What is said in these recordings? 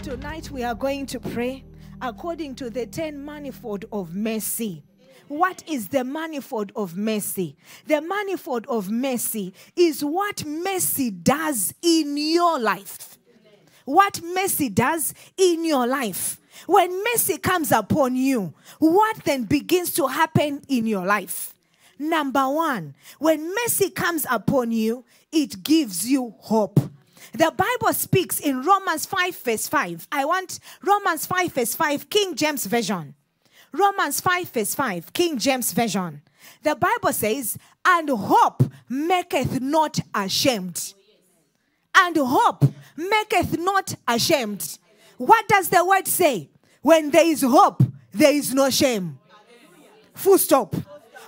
Tonight we are going to pray according to the 10 manifold of mercy. What is the manifold of mercy? The manifold of mercy is what mercy does in your life. What mercy does in your life. When mercy comes upon you, what then begins to happen in your life? Number one, when mercy comes upon you, it gives you hope. The Bible speaks in Romans 5, verse 5. I want Romans 5, verse 5, King James Version. Romans 5, verse 5, King James Version. The Bible says, And hope maketh not ashamed. And hope maketh not ashamed. What does the word say? When there is hope, there is no shame. Full stop.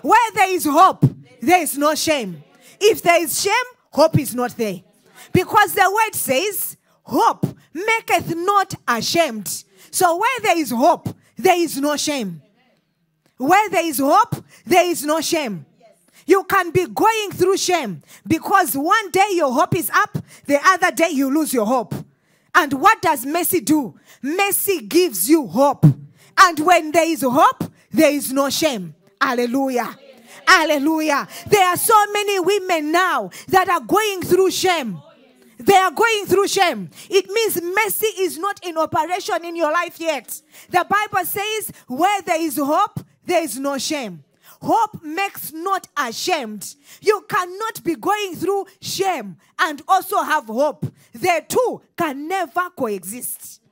Where there is hope, there is no shame. If there is shame, hope is not there. Because the word says, Hope maketh not ashamed. So where there is hope, there is no shame. Where there is hope, there is no shame. You can be going through shame because one day your hope is up, the other day you lose your hope. And what does mercy do? Mercy gives you hope. And when there is hope, there is no shame. Hallelujah. Hallelujah. There are so many women now that are going through shame. They are going through shame. It means mercy is not in operation in your life yet. The Bible says, where there is hope, there is no shame. Hope makes not ashamed. You cannot be going through shame and also have hope. The two can never coexist.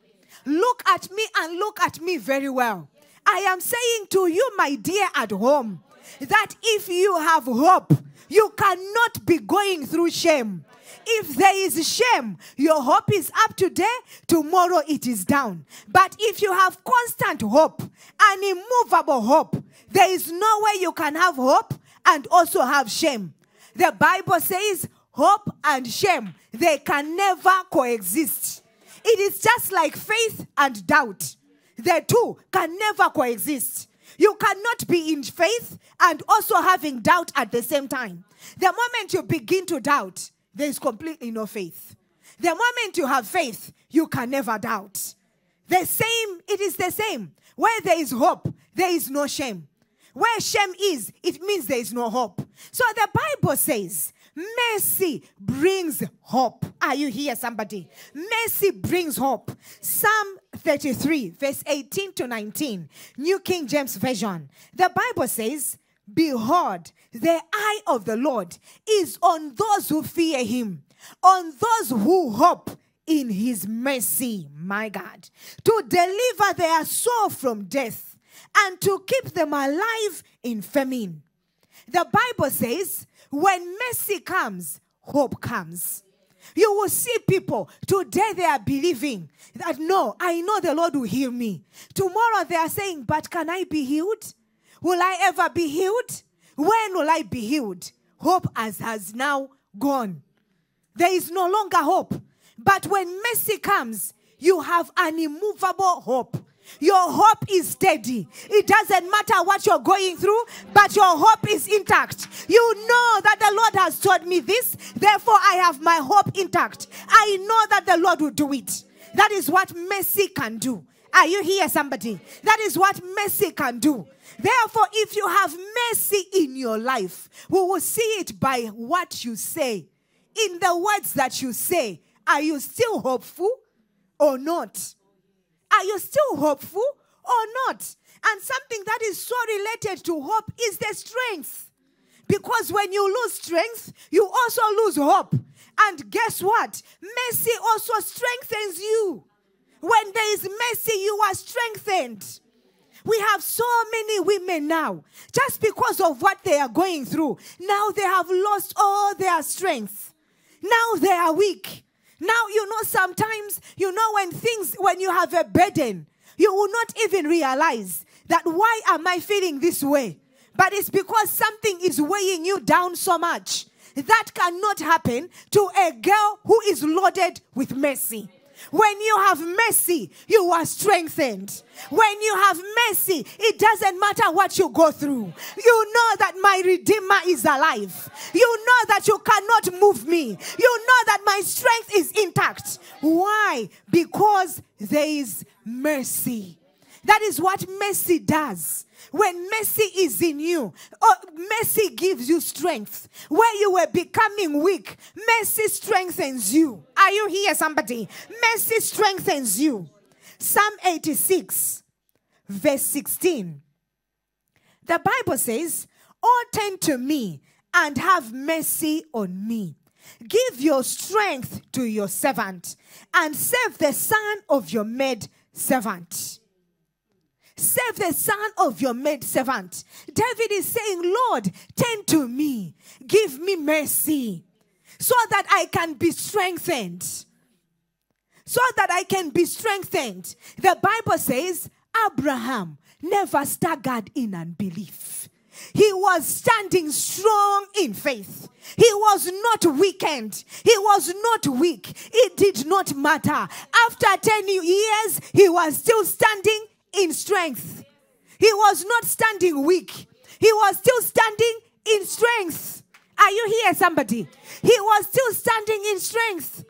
Look at me and look at me very well. I am saying to you, my dear, at home, that if you have hope, you cannot be going through shame. If there is shame, your hope is up today, tomorrow it is down. But if you have constant hope, an immovable hope, there is no way you can have hope and also have shame. The Bible says hope and shame, they can never coexist. It is just like faith and doubt. The two can never coexist. You cannot be in faith and also having doubt at the same time. The moment you begin to doubt, there is completely no faith. The moment you have faith, you can never doubt. The same, it is the same. Where there is hope, there is no shame. Where shame is, it means there is no hope. So the Bible says, mercy brings hope. Are you here, somebody? Mercy brings hope. Psalm 33, verse 18 to 19, New King James Version. The Bible says, Behold, the eye of the Lord is on those who fear him, on those who hope in his mercy, my God, to deliver their soul from death and to keep them alive in famine. The Bible says, when mercy comes, hope comes. You will see people today they are believing that no, I know the Lord will heal me. Tomorrow they are saying, but can I be healed? Will I ever be healed? When will I be healed? Hope has, has now gone. There is no longer hope. But when mercy comes, you have an immovable hope. Your hope is steady. It doesn't matter what you're going through, but your hope is intact. You know that the Lord has told me this, therefore I have my hope intact. I know that the Lord will do it. That is what mercy can do. Are you here, somebody? That is what mercy can do. Therefore, if you have mercy in your life, we will see it by what you say. In the words that you say, are you still hopeful or not? Are you still hopeful or not? And something that is so related to hope is the strength. Because when you lose strength, you also lose hope. And guess what? Mercy also strengthens you. When there is mercy, you are strengthened. We have so many women now, just because of what they are going through. Now they have lost all their strength. Now they are weak. Now, you know, sometimes, you know, when things, when you have a burden, you will not even realize that why am I feeling this way? But it's because something is weighing you down so much. That cannot happen to a girl who is loaded with mercy. When you have mercy, you are strengthened. When you have mercy, it doesn't matter what you go through. You know that my Redeemer is alive. You know that you cannot move me. You know that my strength is intact. Why? Because there is mercy. That is what mercy does. When mercy is in you, oh, mercy gives you strength. Where you were becoming weak, mercy strengthens you. Are you here, somebody? Mercy strengthens you. Psalm 86, verse 16. The Bible says, Oh, turn to me and have mercy on me. Give your strength to your servant and save the son of your maid servant. Save the son of your maid servant. David is saying, Lord, turn to me. Give me mercy so that I can be strengthened. So that I can be strengthened. The Bible says, Abraham never staggered in unbelief. He was standing strong in faith. He was not weakened. He was not weak. It did not matter. After 10 years, he was still standing in strength. He was not standing weak. He was still standing in strength. Are you here, somebody? He was still standing in strength.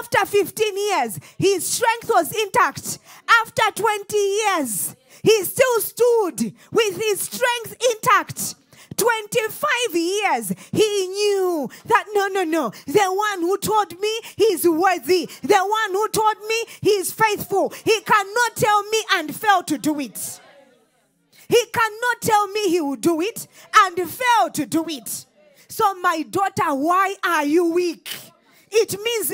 After 15 years, his strength was intact. After 20 years, he still stood with his strength intact. 25 years, he knew that no, no, no. The one who told me he's worthy, the one who told me he's faithful, he cannot tell me and fail to do it. He cannot tell me he will do it and fail to do it. So, my daughter, why are you weak? It means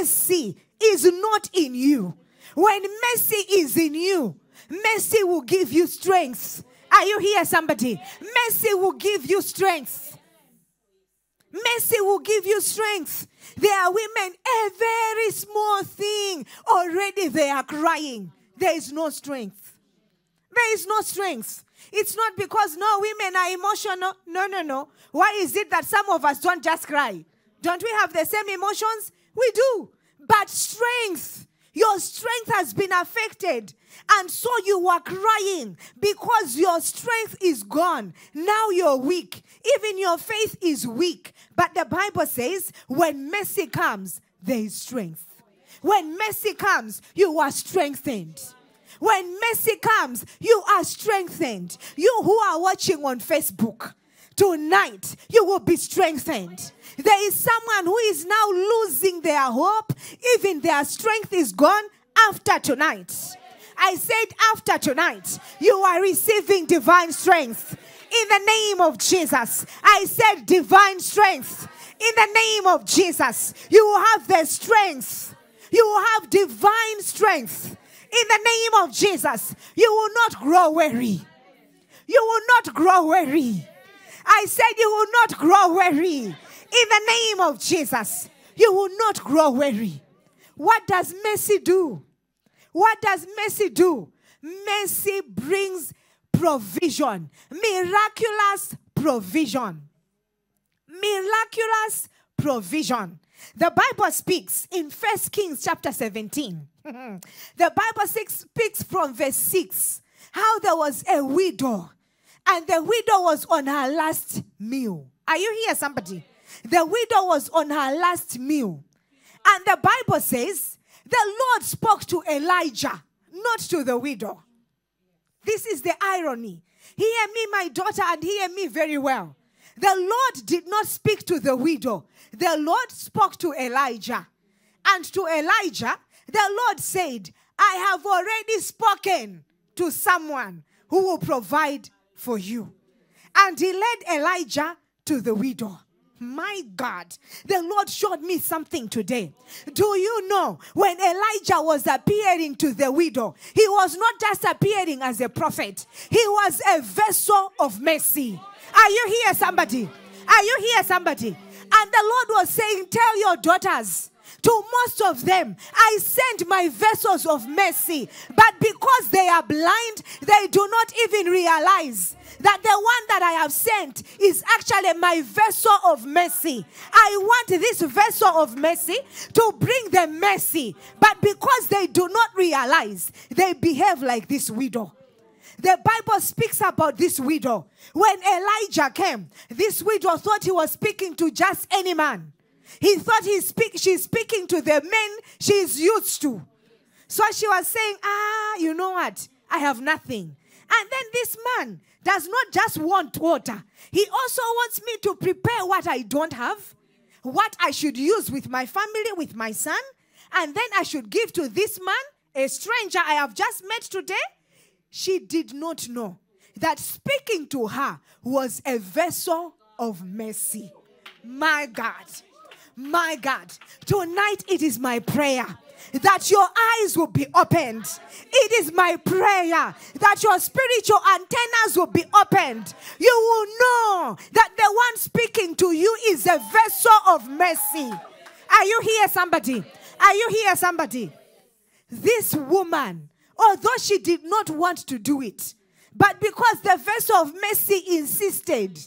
mercy is not in you. When mercy is in you, mercy will give you strength. Are you here, somebody? Mercy will give you strength. Mercy will give you strength. There are women, a very small thing, already they are crying. There is no strength. There is no strength. It's not because no women are emotional. No, no, no. Why is it that some of us don't just cry? Don't we have the same emotions? We do. But strength, your strength has been affected. And so you were crying because your strength is gone. Now you're weak. Even your faith is weak. But the Bible says when mercy comes, there is strength. When mercy comes, you are strengthened. When mercy comes, you are strengthened. You who are watching on Facebook, tonight you will be strengthened. There is someone who is now losing their hope, even their strength is gone after tonight. I said, after tonight, you are receiving divine strength. In the name of Jesus, I said, divine strength. In the name of Jesus, you will have the strength. You will have divine strength. In the name of Jesus, you will not grow weary. You will not grow weary. I said, you will not grow weary. In the name of Jesus, you will not grow weary. What does mercy do? What does mercy do? Mercy brings provision, miraculous provision. Miraculous provision. The Bible speaks in First Kings chapter 17. the Bible speaks from verse 6 how there was a widow, and the widow was on her last meal. Are you here, somebody? The widow was on her last meal. And the Bible says the Lord spoke to Elijah, not to the widow. This is the irony. Hear me, my daughter, and hear me very well. The Lord did not speak to the widow, the Lord spoke to Elijah. And to Elijah, the Lord said, I have already spoken to someone who will provide for you. And he led Elijah to the widow. My God, the Lord showed me something today. Do you know when Elijah was appearing to the widow, he was not just appearing as a prophet, he was a vessel of mercy. Are you here, somebody? Are you here, somebody? And the Lord was saying, Tell your daughters, To most of them, I send my vessels of mercy. But because they are blind, they do not even realize that the one that I have sent is actually my vessel of mercy. I want this vessel of mercy to bring them mercy. But because they do not realize, they behave like this widow. The Bible speaks about this widow. When Elijah came, this widow thought he was speaking to just any man. He thought he speak, she's speaking to the men she's used to. So she was saying, Ah, you know what? I have nothing. And then this man does not just want water, he also wants me to prepare what I don't have, what I should use with my family, with my son, and then I should give to this man, a stranger I have just met today. She did not know that speaking to her was a vessel of mercy. My God. My God, tonight it is my prayer that your eyes will be opened. It is my prayer that your spiritual antennas will be opened. You will know that the one speaking to you is a vessel of mercy. Are you here, somebody? Are you here, somebody? This woman, although she did not want to do it, but because the vessel of mercy insisted,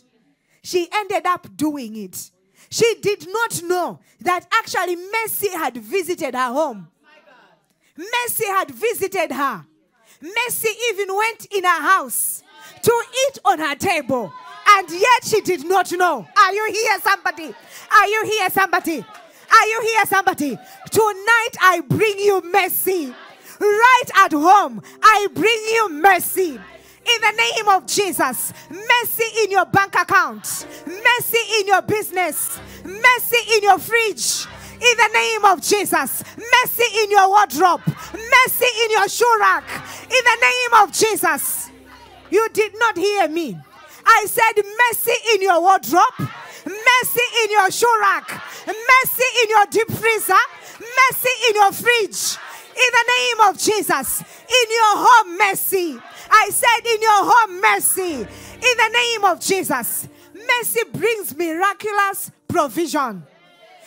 she ended up doing it. She did not know that actually mercy had visited her home. Mercy had visited her. Mercy even went in her house to eat on her table. And yet she did not know. Are you here, somebody? Are you here, somebody? Are you here, somebody? Tonight I bring you mercy. Right at home, I bring you mercy in the name of Jesus. Mercy in your bank account, mercy in your business, mercy in your fridge. In the name of Jesus, mercy in your wardrobe, mercy in your shoe rack. In the name of Jesus, you did not hear me. I said, mercy in your wardrobe, mercy in your shoe rack, mercy in your deep freezer, mercy in your fridge. In the name of Jesus, in your home, mercy I said, in your home, mercy. In the name of Jesus. Mercy brings miraculous provision.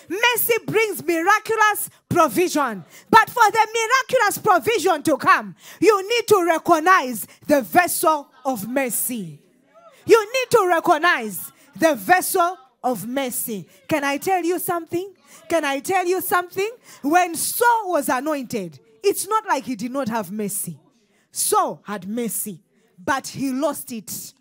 Mercy brings miraculous provision. But for the miraculous provision to come, you need to recognize the vessel of mercy. You need to recognize the vessel of mercy. Can I tell you something? Can I tell you something? When Saul was anointed, it's not like he did not have mercy. Saul had mercy, but he lost it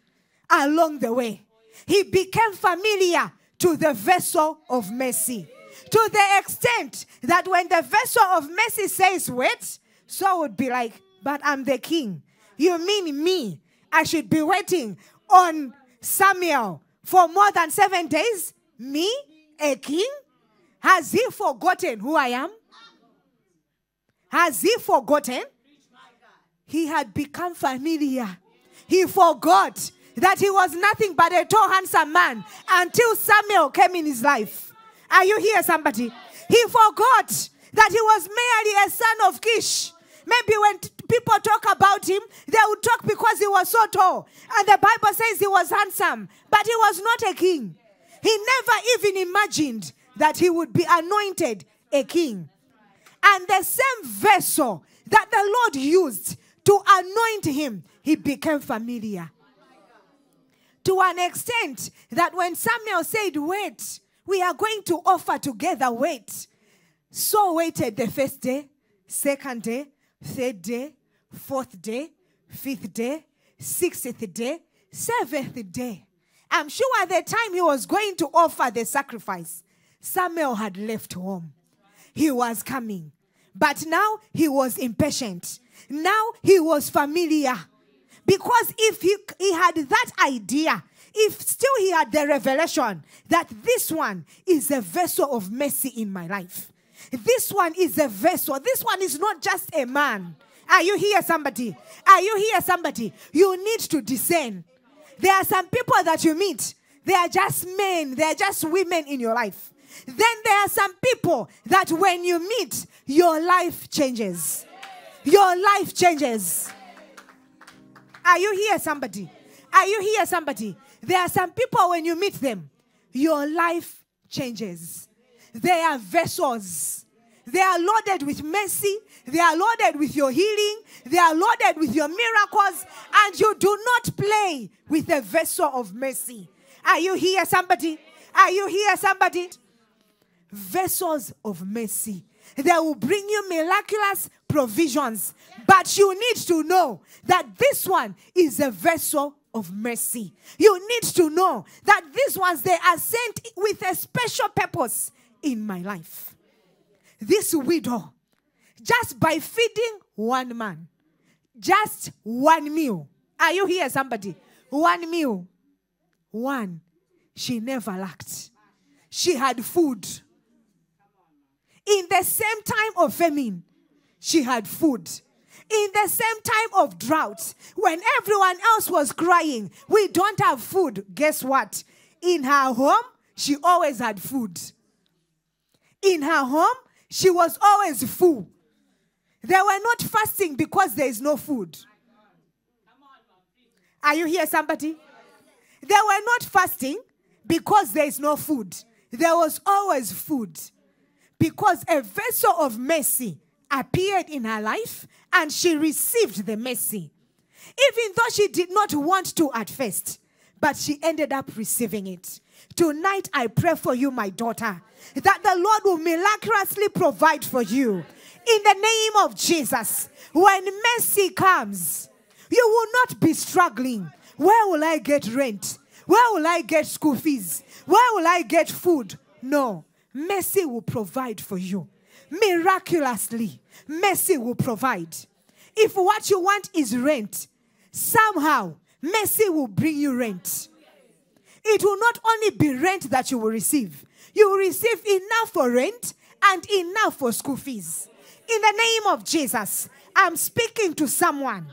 along the way. He became familiar to the vessel of mercy to the extent that when the vessel of mercy says, Wait, Saul would be like, But I'm the king. You mean me? I should be waiting on Samuel for more than seven days? Me, a king? Has he forgotten who I am? Has he forgotten? he had become familiar. He forgot that he was nothing but a tall, handsome man until Samuel came in his life. Are you here, somebody? He forgot that he was merely a son of Kish. Maybe when people talk about him, they would talk because he was so tall. And the Bible says he was handsome, but he was not a king. He never even imagined that he would be anointed a king. And the same vessel that the Lord used to anoint him, he became familiar. To an extent that when Samuel said, Wait, we are going to offer together, wait. So waited the first day, second day, third day, fourth day, fifth day, sixth day, seventh day. I'm sure at the time he was going to offer the sacrifice, Samuel had left home. He was coming. But now he was impatient. Now he was familiar. Because if he, he had that idea, if still he had the revelation that this one is a vessel of mercy in my life, this one is a vessel, this one is not just a man. Are you here, somebody? Are you here, somebody? You need to discern. There are some people that you meet, they are just men, they are just women in your life. Then there are some people that when you meet, your life changes your life changes. Are you here, somebody? Are you here, somebody? There are some people when you meet them, your life changes. They are vessels. They are loaded with mercy. They are loaded with your healing. They are loaded with your miracles. And you do not play with a vessel of mercy. Are you here, somebody? Are you here, somebody? Vessels of mercy. They will bring you miraculous provisions. But you need to know that this one is a vessel of mercy. You need to know that these ones they are sent with a special purpose in my life. This widow, just by feeding one man, just one meal. Are you here, somebody? One meal. One. She never lacked. She had food. In the same time of famine, she had food. In the same time of drought, when everyone else was crying, we don't have food. Guess what? In her home, she always had food. In her home, she was always full. They were not fasting because there is no food. Are you here, somebody? They were not fasting because there is no food. There was always food because a vessel of mercy appeared in her life and she received the mercy. Even though she did not want to at first, but she ended up receiving it. Tonight, I pray for you, my daughter, that the Lord will miraculously provide for you. In the name of Jesus, when mercy comes, you will not be struggling. Where will I get rent? Where will I get school fees? Where will I get food? No. Mercy will provide for you. Miraculously, mercy will provide. If what you want is rent, somehow mercy will bring you rent. It will not only be rent that you will receive, you will receive enough for rent and enough for school fees. In the name of Jesus, I'm speaking to someone.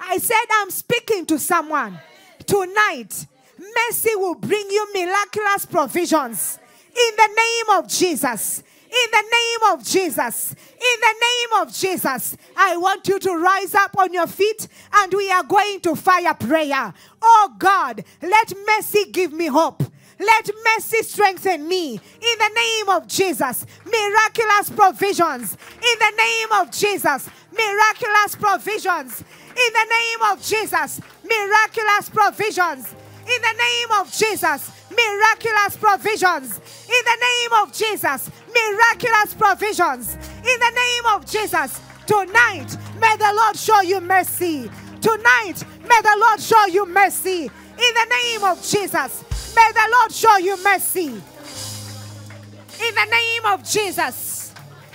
I said, I'm speaking to someone. Tonight, mercy will bring you miraculous provisions in the name of Jesus. In the name of Jesus. In the name of Jesus. I want you to rise up on your feet and we are going to fire prayer. Oh God, let mercy give me hope. Let mercy strengthen me in the name of Jesus. Miraculous provisions in the name of Jesus. Miraculous provisions in the name of Jesus. Miraculous provisions in the name of Jesus. Miraculous provisions in the name of Jesus. Miraculous provisions in the name of Jesus. Tonight, may the Lord show you mercy. Tonight, may the Lord show you mercy in the name of Jesus. May the Lord show you mercy in the name of Jesus.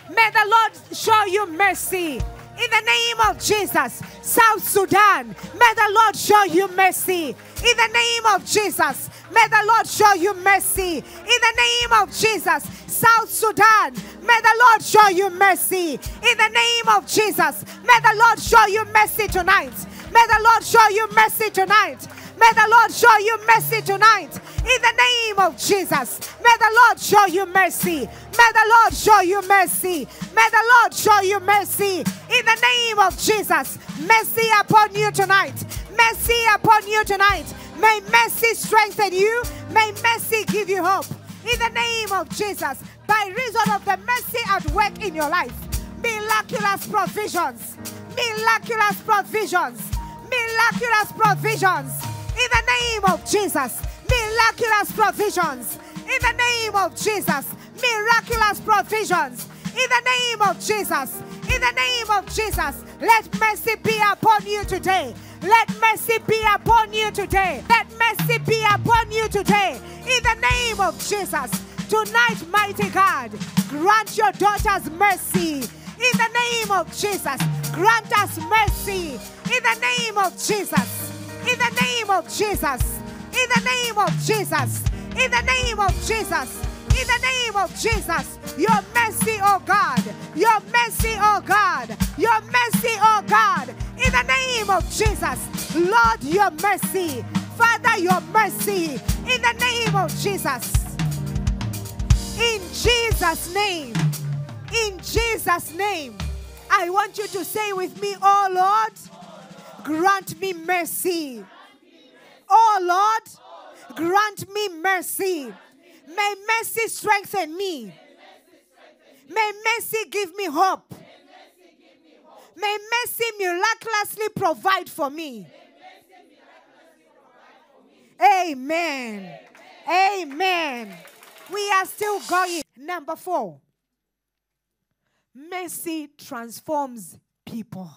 May the Lord show you mercy in the name of Jesus. South Sudan, may the Lord show you mercy in the name of Jesus. May the Lord show you mercy in the name of Jesus. South Sudan, may the Lord show you mercy in the name of Jesus. May the Lord show you mercy tonight. May the Lord show you mercy tonight. May the Lord show you mercy tonight. In the name of Jesus. May the Lord show you mercy. May the Lord show you mercy. May the Lord show you mercy. In the name of Jesus. Mercy upon you tonight. Mercy upon you tonight. May mercy strengthen you. May mercy give you hope. In the name of Jesus. By reason of the mercy at work in your life. Miraculous provisions. Miraculous provisions. Miraculous provisions in the name of Jesus. Miraculous provisions in the name of Jesus. Miraculous provisions in the name of Jesus. In the name of Jesus, let mercy be upon you today. Let mercy be upon you today. Let mercy be upon you today. In the name of Jesus. Tonight, mighty God, grant your daughters mercy. In the name of Jesus, grant us mercy. In the name of Jesus. In the name of Jesus. In the name of Jesus. In the name of Jesus. In the name of Jesus. Your mercy, oh God. Your mercy, oh God. Your mercy, oh God. In the name of Jesus. Lord, your mercy. Father, your mercy. In the name of Jesus. In Jesus' name. In Jesus' name. I want you to say with me, oh Lord grant me mercy. Oh Lord, grant me mercy. May mercy strengthen me. May mercy give me hope. May mercy miraculously provide for me. Amen. Amen. We are still going. Number four. Mercy transforms people.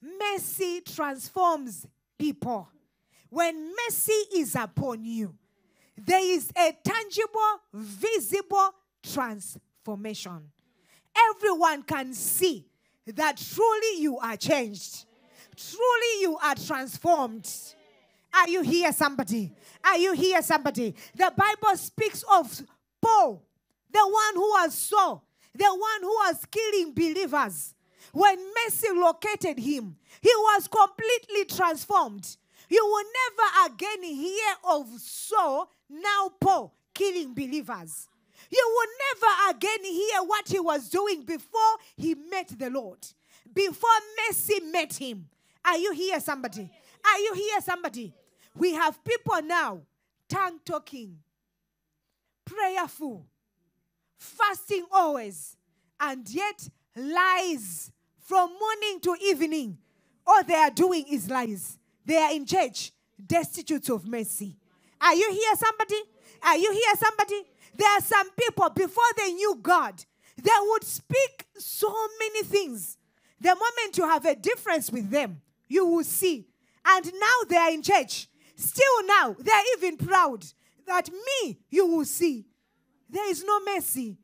Mercy transforms people. When mercy is upon you, there is a tangible, visible transformation. Everyone can see that truly you are changed, truly you are transformed. Are you here, somebody? Are you here, somebody? The Bible speaks of Paul, the one who was Saul, the one who was killing believers. When mercy located him, he was completely transformed. You will never again hear of Saul, now Paul, killing believers. You will never again hear what he was doing before he met the Lord, before mercy met him. Are you here, somebody? Are you here, somebody? We have people now tongue talking, prayerful, fasting always, and yet lies from morning to evening. All they are doing is lies. They are in church, destitute of mercy. Are you here, somebody? Are you here, somebody? There are some people, before they knew God, they would speak so many things. The moment you have a difference with them, you will see. And now they are in church. Still now, they are even proud that me, you will see. There is no mercy.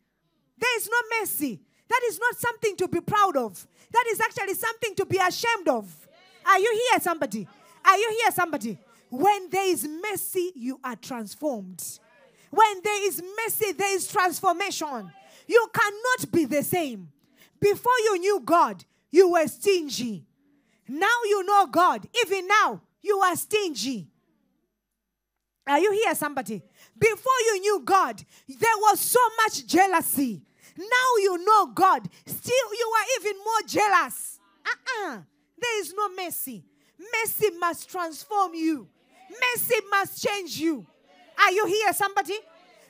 There is no mercy. That is not something to be proud of. That is actually something to be ashamed of. Are you here, somebody? Are you here, somebody? When there is mercy, you are transformed. When there is mercy, there is transformation. You cannot be the same. Before you knew God, you were stingy. Now you know God. Even now, you are stingy. Are you here, somebody? Before you knew God, there was so much jealousy. Now you know God, still you are even more jealous. Uh-uh. There is no mercy. Mercy must transform you. Mercy must change you. Are you here, somebody?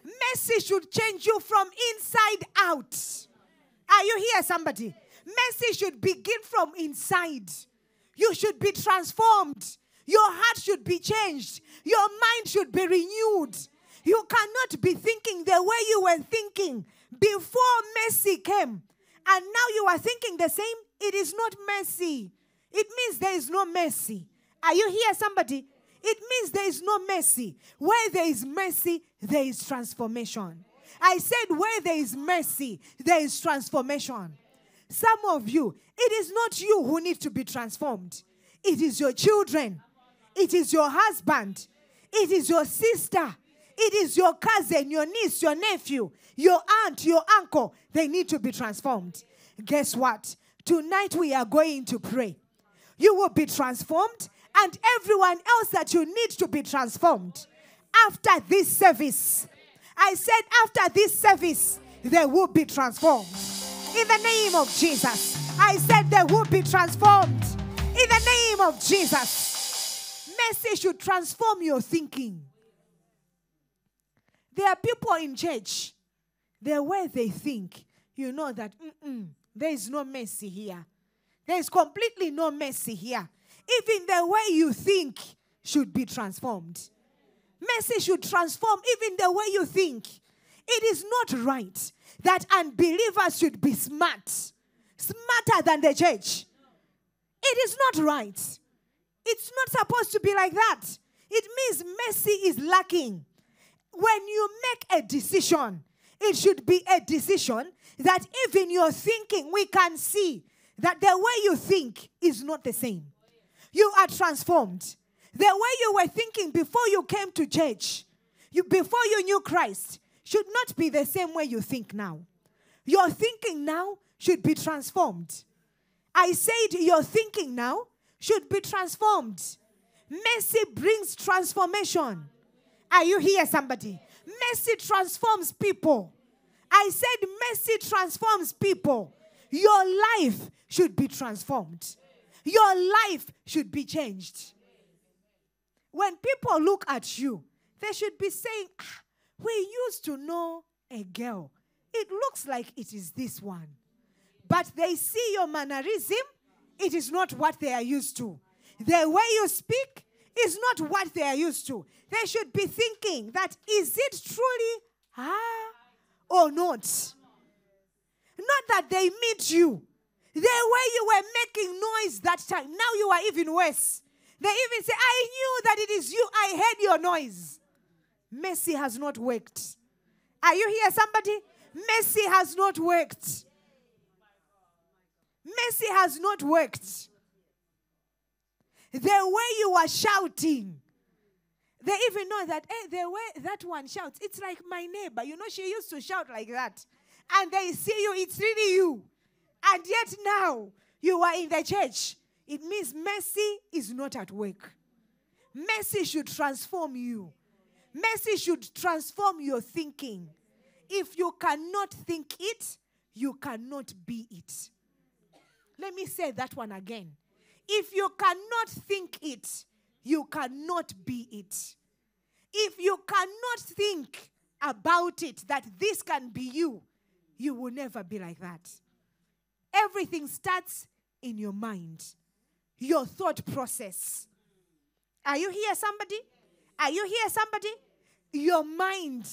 Mercy should change you from inside out. Are you here, somebody? Mercy should begin from inside. You should be transformed. Your heart should be changed. Your mind should be renewed. You cannot be thinking the way you were thinking before mercy came. And now you are thinking the same. It is not mercy. It means there is no mercy. Are you here, somebody? It means there is no mercy. Where there is mercy, there is transformation. I said, where there is mercy, there is transformation. Some of you, it is not you who need to be transformed, it is your children, it is your husband, it is your sister, it is your cousin, your niece, your nephew, your aunt, your uncle. They need to be transformed. Guess what? Tonight we are going to pray. You will be transformed and everyone else that you need to be transformed after this service. I said, after this service, they will be transformed. In the name of Jesus. I said, they will be transformed. In the name of Jesus. Mercy should transform your thinking. There are people in church, the way they think, you know that there is no mercy here. There is completely no mercy here. Even the way you think should be transformed. Mercy should transform even the way you think. It is not right that unbelievers should be smart, smarter than the church. It is not right. It's not supposed to be like that. It means mercy is lacking. When you make a decision, it should be a decision that even your thinking, we can see that the way you think is not the same. You are transformed. The way you were thinking before you came to church, you, before you knew Christ, should not be the same way you think now. Your thinking now should be transformed. I said your thinking now should be transformed. Mercy brings transformation. Are you here, somebody? Mercy transforms people. I said mercy transforms people. Your life should be transformed. Your life should be changed. When people look at you, they should be saying, ah, We used to know a girl. it looks like it is this one. But they see your mannerism, it is not what they are used to. The way you speak is not what they are used to. They should be thinking that is it truly her or not? Not that they meet you. The way you were making noise that time, now you are even worse. They even say, I knew that it is you. I heard your noise. Mercy has not worked. Are you here, somebody? Mercy has not worked. Mercy has not worked. The way you are shouting, they even know that, hey, the way that one shouts, it's like my neighbor. You know, she used to shout like that. And they see you, it's really you. And yet now you are in the church. It means mercy is not at work. Mercy should transform you. Mercy should transform your thinking. If you cannot think it, you cannot be it. Let me say that one again. If you cannot think it, you cannot be it. If you cannot think about it that this can be you, you will never be like that. Everything starts in your mind, your thought process. Are you here, somebody? Are you here, somebody? Your mind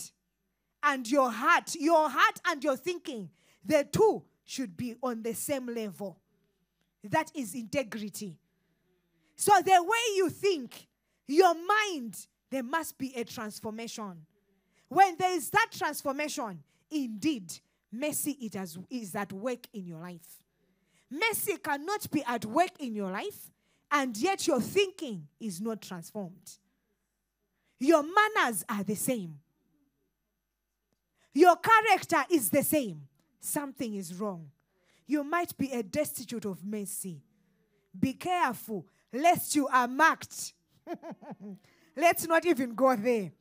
and your heart, your heart and your thinking, the two should be on the same level. That is integrity. So, the way you think, your mind, there must be a transformation. When there is that transformation, indeed, mercy it has, is at work in your life. Mercy cannot be at work in your life, and yet your thinking is not transformed. Your manners are the same. Your character is the same. Something is wrong you might be a destitute of mercy. Be careful lest you are marked. Let's not even go there.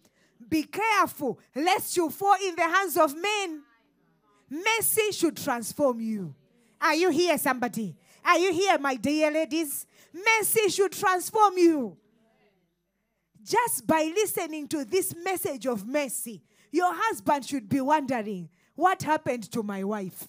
Be careful lest you fall in the hands of men. Mercy should transform you. Are you here, somebody? Are you here, my dear ladies? Mercy should transform you. Just by listening to this message of mercy, your husband should be wondering, What happened to my wife?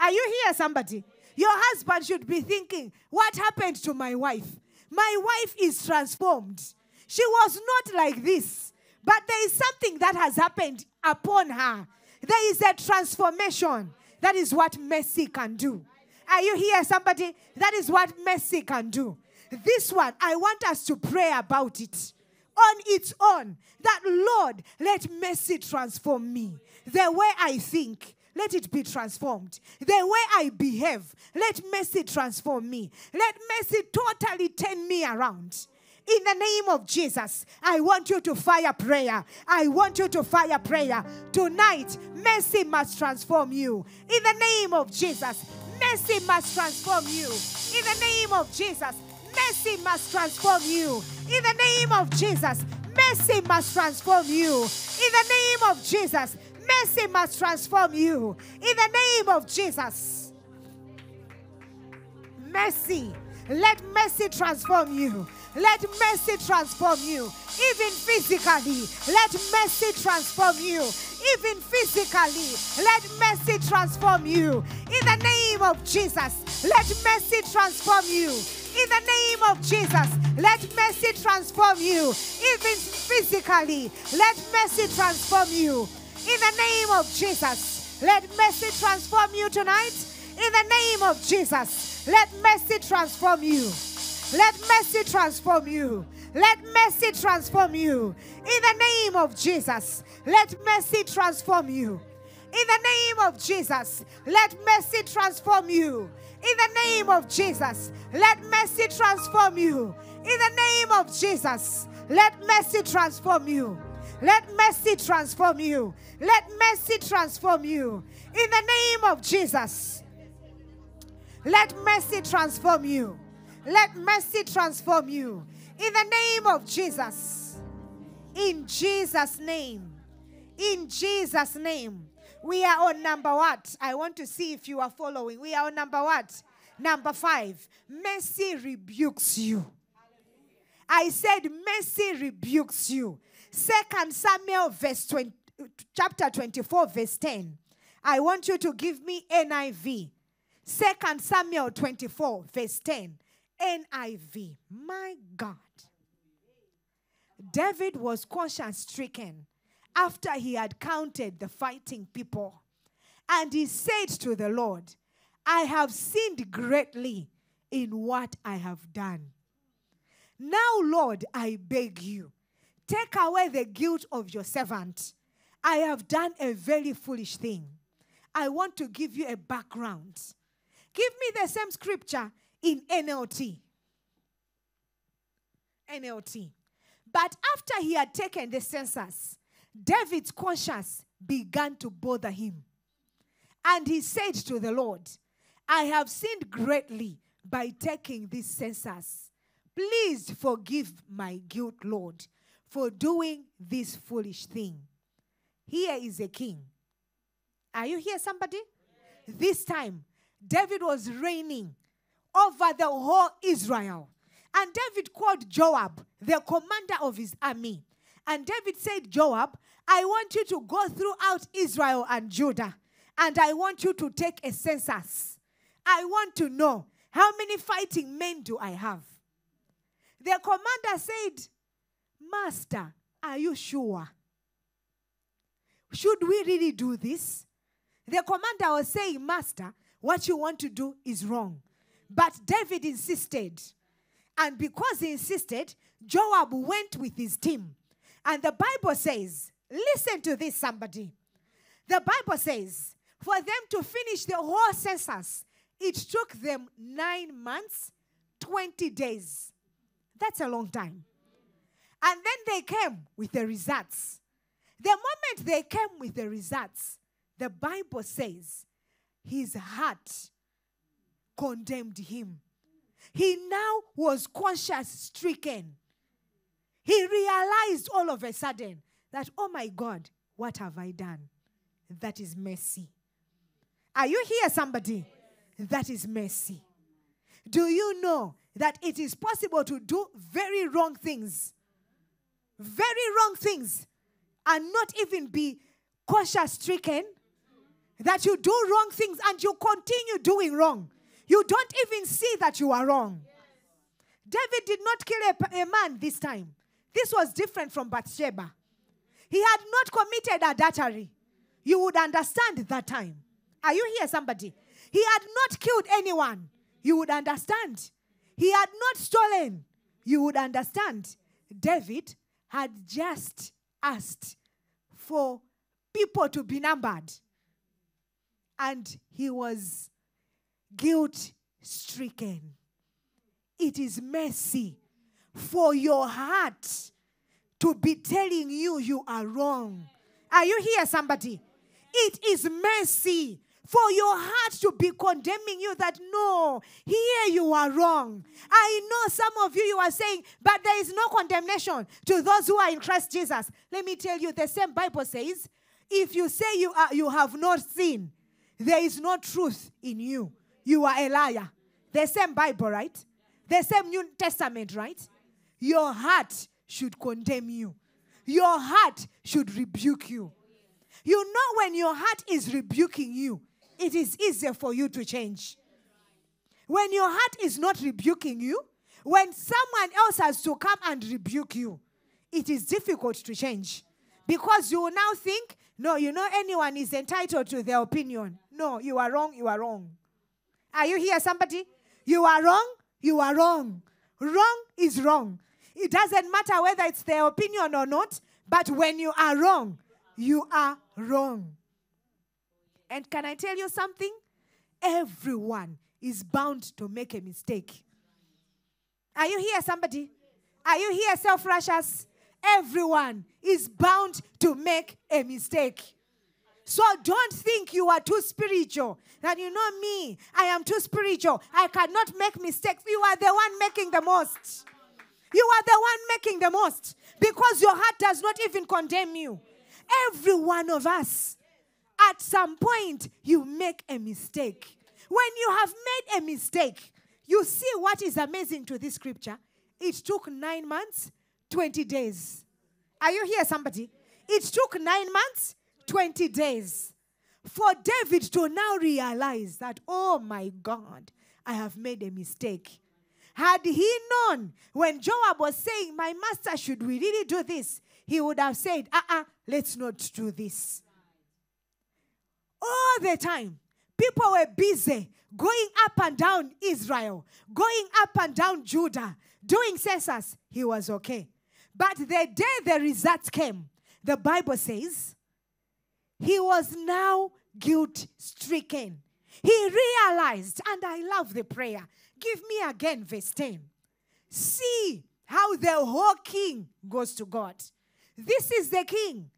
Are you here, somebody? Your husband should be thinking, What happened to my wife? My wife is transformed. She was not like this, but there is something that has happened upon her. There is a transformation. That is what mercy can do. Are you here, somebody? That is what mercy can do. This one, I want us to pray about it on its own. That, Lord, let mercy transform me. The way I think, let it be transformed. The way I behave, let mercy transform me. Let mercy totally turn me around. In the name of Jesus, I want you to fire prayer. I want you to fire prayer. Tonight, mercy must transform you. In the name of Jesus, mercy must transform you. In the name of Jesus, mercy must transform you. In the name of Jesus, mercy must transform you. In the name of Jesus, Mercy must transform you. In the name of Jesus. Mercy. Let mercy transform you. Let mercy transform you. Even physically, let mercy transform you. Even physically, let mercy transform you. In the name of Jesus, let mercy transform you. In the name of Jesus, let mercy transform you. Even physically, let mercy transform you. In the name of Jesus, let mercy transform you tonight. In the name of Jesus, let mercy transform you. Let mercy transform you. Let mercy transform you. In the name of Jesus, let mercy transform you. In the name of Jesus, let mercy transform you. In the name of Jesus, let mercy transform you. In the name of Jesus, let mercy transform you. Let mercy transform you. Let mercy transform you. In the name of Jesus. Let mercy transform you. Let mercy transform you. In the name of Jesus. In Jesus' name. In Jesus' name. We are on number what? I want to see if you are following. We are on number what? Number five. Mercy rebukes you. I said, mercy rebukes you. Second Samuel verse 20, chapter 24, verse 10. I want you to give me NIV. Second Samuel 24, verse 10. NIV. My God. David was conscience stricken after he had counted the fighting people. And he said to the Lord, I have sinned greatly in what I have done. Now, Lord, I beg you, take away the guilt of your servant. I have done a very foolish thing. I want to give you a background. Give me the same scripture in NLT. NLT. But after he had taken the census, David's conscience began to bother him. And he said to the Lord, I have sinned greatly by taking this census. Please forgive my guilt, Lord, for doing this foolish thing. Here is a king. Are you here, somebody? Yes. This time, David was reigning over the whole Israel. And David called Joab, the commander of his army. And David said, Joab, I want you to go throughout Israel and Judah, and I want you to take a census. I want to know how many fighting men do I have? The commander said, Master, are you sure? Should we really do this? The commander was saying, Master, what you want to do is wrong. But David insisted. And because he insisted, Joab went with his team. And the Bible says, listen to this, somebody. The Bible says, for them to finish the whole census, it took them nine months, 20 days. That's a long time. And then they came with the results. The moment they came with the results, the Bible says his heart condemned him. He now was conscience stricken. He realized all of a sudden that, oh my God, what have I done? That is mercy. Are you here, somebody? That is mercy. Do you know that it is possible to do very wrong things? Very wrong things and not even be conscience stricken? That you do wrong things and you continue doing wrong. You don't even see that you are wrong. David did not kill a, a man this time. This was different from Bathsheba. He had not committed adultery. You would understand that time. Are you here, somebody? He had not killed anyone. You would understand. He had not stolen. You would understand. David had just asked for people to be numbered. And he was guilt stricken. It is mercy for your heart to be telling you you are wrong. Are you here, somebody? It is mercy for your heart to be condemning you that no, here you are wrong. I know some of you, you are saying, but there is no condemnation to those who are in Christ Jesus. Let me tell you, the same Bible says, if you say you, are, you have not sinned, there is no truth in you. You are a liar. The same Bible, right? The same New Testament, right? Your heart should condemn you. Your heart should rebuke you. You know, when your heart is rebuking you, it is easier for you to change. When your heart is not rebuking you, when someone else has to come and rebuke you, it is difficult to change. Because you now think, no, you know, anyone is entitled to their opinion. No, you are wrong, you are wrong. Are you here, somebody? You are wrong, you are wrong. Wrong is wrong. It doesn't matter whether it's their opinion or not, but when you are wrong, you are wrong. And can I tell you something? Everyone is bound to make a mistake. Are you here, somebody? Are you here, self righteous? Everyone is bound to make a mistake. So don't think you are too spiritual. That you know me, I am too spiritual. I cannot make mistakes. You are the one making the most. You are the one making the most because your heart does not even condemn you. Every one of us at some point, you make a mistake. When you have made a mistake, you see what is amazing to this scripture. It took nine months, 20 days. Are you here, somebody? It took nine months, 20 days for David to now realize that, oh my God, I have made a mistake. Had he known when Joab was saying, My master, should we really do this? He would have said, Uh uh-uh, uh, let us not do this. All the time, people were busy going up and down Israel, going up and down Judah, doing census. He was okay. But the day the results came, the Bible says, he was now guilt stricken. He realized, and I love the prayer. Give me again verse 10. See how the whole king goes to God. This is the king,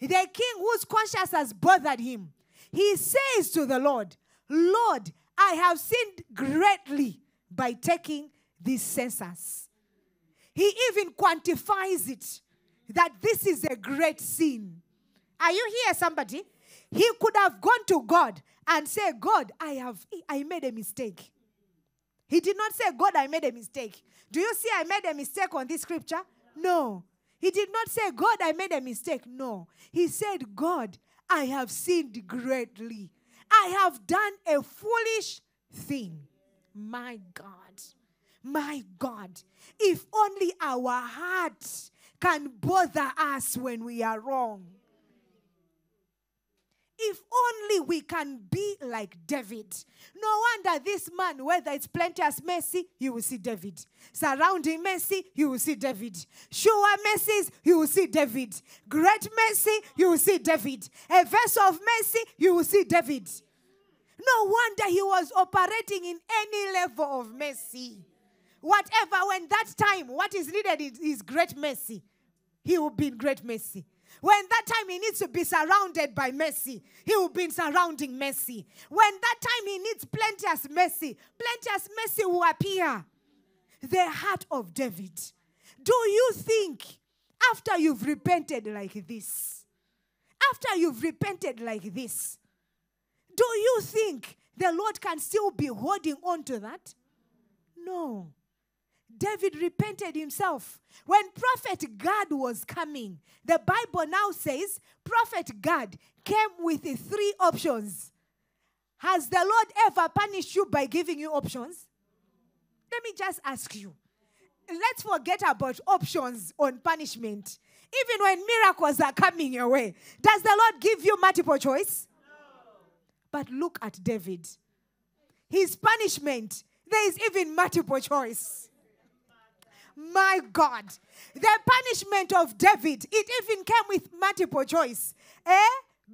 the king whose conscience has bothered him. He says to the Lord, Lord, I have sinned greatly by taking this census. He even quantifies it that this is a great sin. Are you here, somebody? He could have gone to God and say, God, I have I made a mistake. He did not say, God, I made a mistake. Do you see I made a mistake on this scripture? No. He did not say, God, I made a mistake. No. He said, God, I have sinned greatly. I have done a foolish thing. My God. My God. If only our hearts can bother us when we are wrong. If only we can be like David. No wonder this man, whether it's plenteous mercy, you will see David. Surrounding mercy, you will see David. Sure mercies, you will see David. Great mercy, you will see David. A verse of mercy, you will see David. No wonder he was operating in any level of mercy. Whatever, when that time, what is needed is, great mercy. He will be in great mercy. When that time he needs to be surrounded by mercy, he will be surrounding mercy. When that time he needs plenteous mercy, plenteous mercy will appear. The heart of David. Do you think after you've repented like this, after you've repented like this, do you think the Lord can still be holding on to that? No. David repented himself. When Prophet Gad was coming, the Bible now says Prophet Gad came with three options. Has the Lord ever punished you by giving you options? Let me just ask you. Let's forget about options on punishment. Even when miracles are coming your way, does the Lord give you multiple choice? But look at David. His punishment, there is even multiple choice. My God. The punishment of David, it even came with multiple choice A,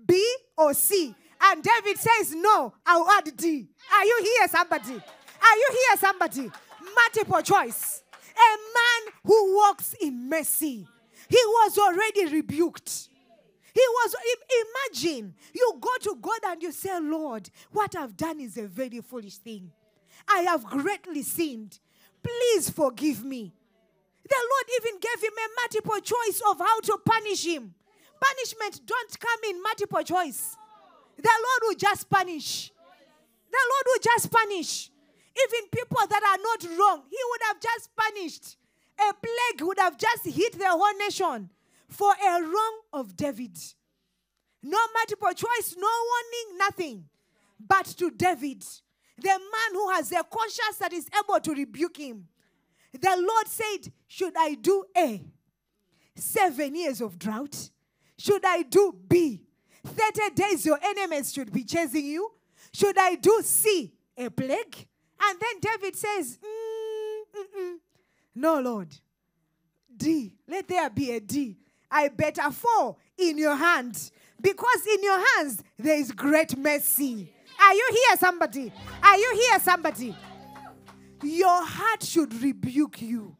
B, or C. And David says, No, I'll add D. Are you here, somebody? Are you here, somebody? Multiple choice. A man who walks in mercy. He was already rebuked. He was, imagine, you go to God and you say, Lord, what I've done is a very foolish thing. I have greatly sinned. Please forgive me. The Lord even gave him a multiple choice of how to punish him. Punishment don't come in multiple choice. The Lord will just punish. The Lord will just punish. Even people that are not wrong, He would have just punished. A plague would have just hit the whole nation for a wrong of David. No multiple choice, no warning, nothing. But to David, the man who has a conscience that is able to rebuke him, the Lord said, Should I do A? Seven years of drought? Should I do B? 30 days your enemies should be chasing you? Should I do C? A plague? And then David says, mm, No, Lord. D. Let there be a D. I better fall in your hand because in your hands there is great mercy. Are you here, somebody? Are you here, somebody? Your heart should rebuke you.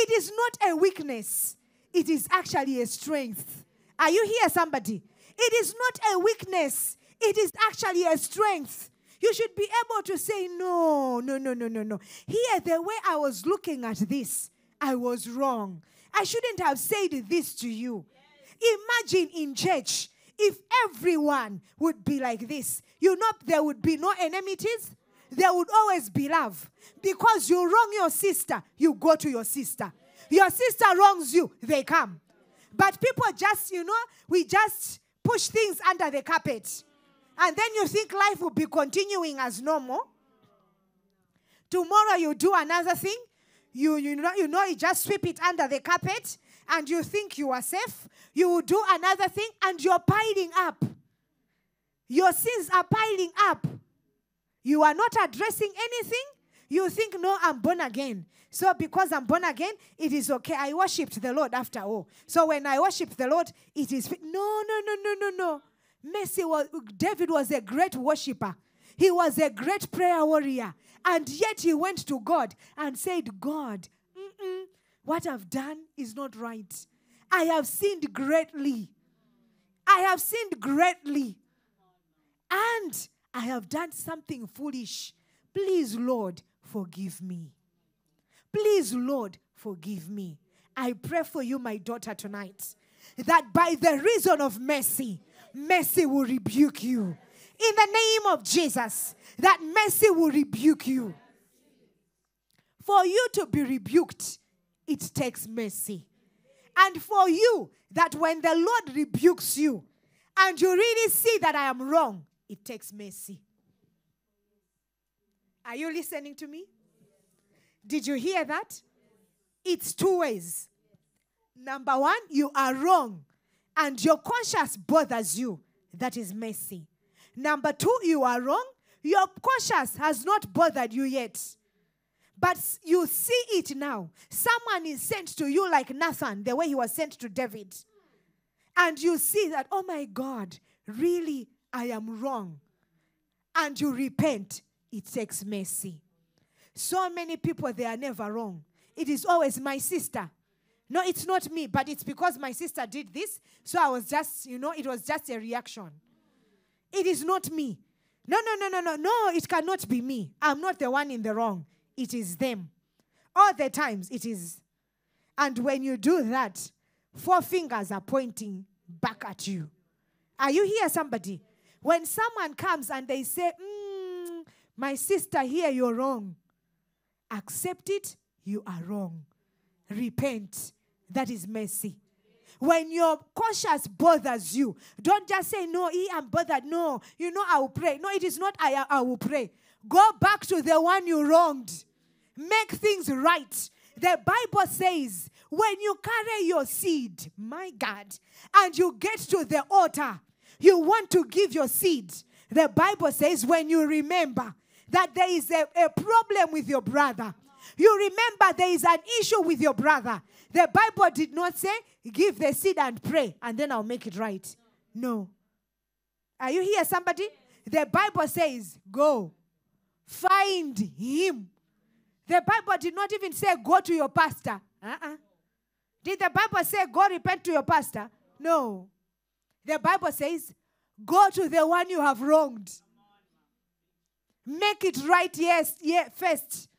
It is not a weakness, it is actually a strength. Are you here, somebody? It is not a weakness, it is actually a strength. You should be able to say, No, no, no, no, no, no. Here, the way I was looking at this, I was wrong. I shouldn't have said this to you. Imagine in church if everyone would be like this. You know, there would be no enmities, there would always be love. Because you wrong your sister, you go to your sister. Your sister wrongs you, they come. But people just, you know, we just push things under the carpet. And then you think life will be continuing as normal. Tomorrow you do another thing. You, you, know, you know, you just sweep it under the carpet and you think you are safe. You will do another thing and you're piling up. Your sins are piling up. You are not addressing anything. You think, no, I'm born again. So because I'm born again, it is okay. I worshipped the Lord after all. So when I worship the Lord, it is no, no, no, no, no, no. Mercy was David was a great worshiper. He was a great prayer warrior. And yet he went to God and said, God, what I've done is not right. I have sinned greatly. I have sinned greatly. And I have done something foolish. Please, Lord, forgive me. Please, Lord, forgive me. I pray for you, my daughter, tonight, that by the reason of mercy, mercy will rebuke you. In the name of Jesus, that mercy will rebuke you. For you to be rebuked, it takes mercy. And for you, that when the Lord rebukes you and you really see that I am wrong, it takes mercy. Are you listening to me? Did you hear that? It's two ways. Number one, you are wrong and your conscience bothers you. That is mercy. Number two, you are wrong. Your conscience has not bothered you yet. But you see it now. Someone is sent to you like Nathan, the way he was sent to David. And you see that, oh my God, really, I am wrong. And you repent. It takes mercy. So many people, they are never wrong. It is always my sister. No, it's not me, but it's because my sister did this. So I was just, you know, it was just a reaction. It is not me. No, no, no, no, no, no, it cannot be me. I'm not the one in the wrong. It is them. All the times it is. And when you do that, four fingers are pointing back at you. Are you here, somebody? When someone comes and they say, mm, My sister, here you're wrong, accept it, you are wrong. Repent. That is mercy. When your conscience bothers you, don't just say, No, I'm bothered. No, you know, I will pray. No, it is not I, I will pray. Go back to the one you wronged. Make things right. The Bible says, when you carry your seed, my God, and you get to the altar, you want to give your seed. The Bible says, when you remember that there is a, a problem with your brother, you remember there is an issue with your brother. The Bible did not say, give the seed and pray, and then I'll make it right. No. Are you here, somebody? The Bible says, go, find him. The Bible did not even say, go to your pastor. Uh-uh. Did the Bible say, go repent to your pastor? No. The Bible says, go to the one you have wronged. Make it right, yes, yeah, first.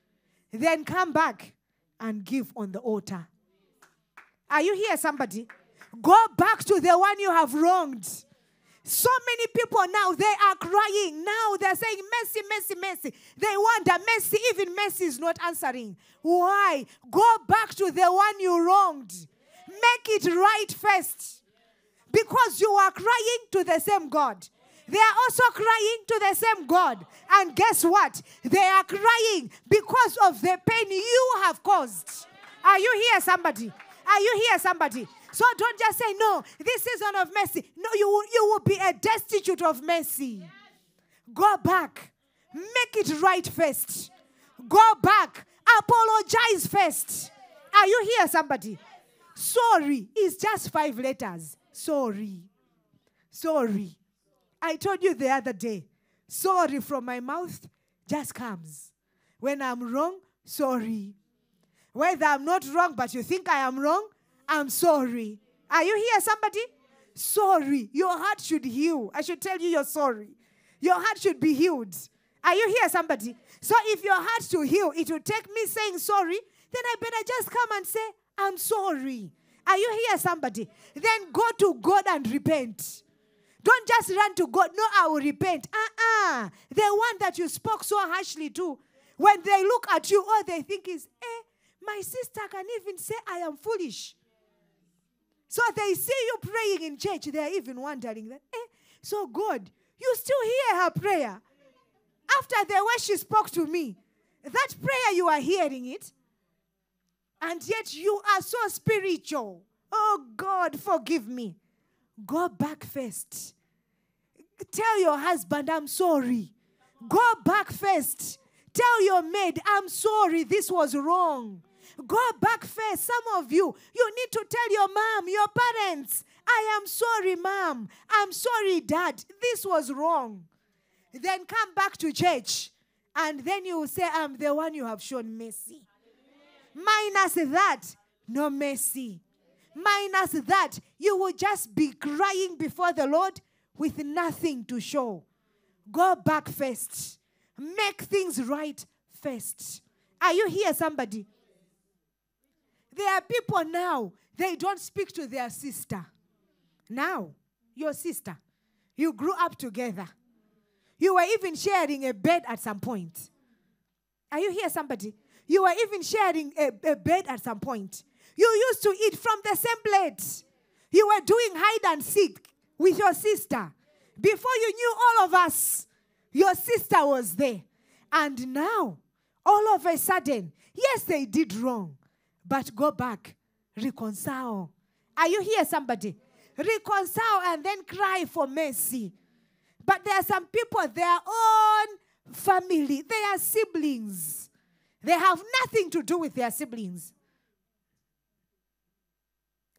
Then come back and give on the altar. Are you here, somebody? Go back to the one you have wronged. So many people now, they are crying. Now they're saying, Mercy, mercy, mercy. They wonder, Mercy, even mercy is not answering. Why? Go back to the one you wronged. Make it right first. Because you are crying to the same God. They are also crying to the same God. And guess what? They are crying because of the pain you have caused. Are you here, somebody? Are you here, somebody? So don't just say, no, this season of mercy. No, you will, you will be a destitute of mercy. Go back. Make it right first. Go back. Apologize first. Are you here, somebody? Sorry is just five letters. Sorry. Sorry. I told you the other day, sorry from my mouth just comes. When I'm wrong, sorry. Whether I'm not wrong, but you think I am wrong, I'm sorry. Are you here, somebody? Sorry. Your heart should heal. I should tell you you're sorry. Your heart should be healed. Are you here, somebody? So if your heart to heal, it will take me saying sorry, then I better just come and say, I'm sorry. Are you here, somebody? Then go to God and repent. Don't just run to God. No, I will repent. Uh-uh. The one that you spoke so harshly to, when they look at you, all they think is, eh, my sister can even say I am foolish. So they see you praying in church, they are even wondering that, eh, so God, You still hear her prayer. After the way she spoke to me, that prayer you are hearing it, and yet you are so spiritual. Oh God, forgive me. Go back first. Tell your husband, I'm sorry. Go back first. Tell your maid, I'm sorry, this was wrong. Go back first. Some of you, you need to tell your mom, your parents, I am sorry, mom. I'm sorry, dad. This was wrong. Then come back to church. And then you will say, I'm the one you have shown mercy. Minus that, no mercy. Minus that, you will just be crying before the Lord with nothing to show. Go back first. Make things right first. Are you here, somebody? There are people now, they don't speak to their sister. Now, your sister, you grew up together. You were even sharing a bed at some point. Are you here, somebody? You were even sharing a, a bed at some point. You used to eat from the same plate. You were doing hide and seek with your sister. Before you knew all of us, your sister was there. And now, all of a sudden, yes, they did wrong, but go back, reconcile. Are you here, somebody? Reconcile and then cry for mercy. But there are some people, their own family, they are siblings. They have nothing to do with their siblings.